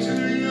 to you.